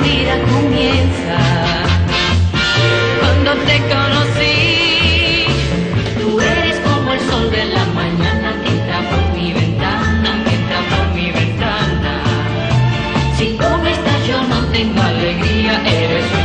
mi vida comienza. Cuando te conocí, tú eres como el sol de la mañana que entra por mi ventana, que entra por mi ventana. Si tú no estás, yo no tengo alegría, eres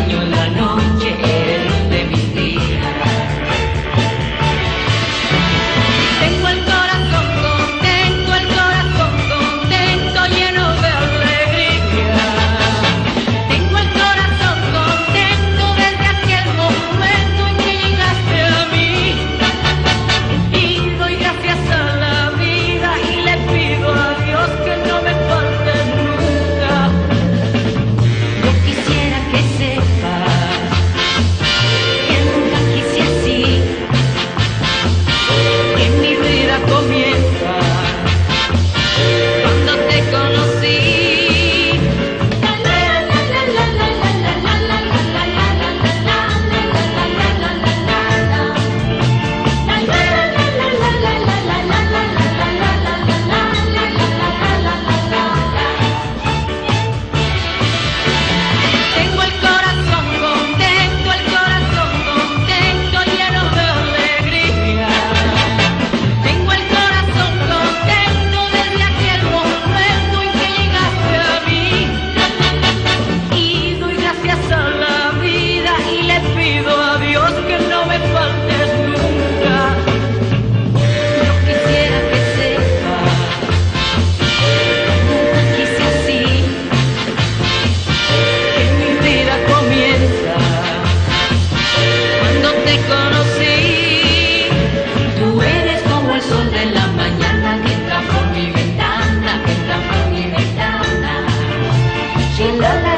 lỡ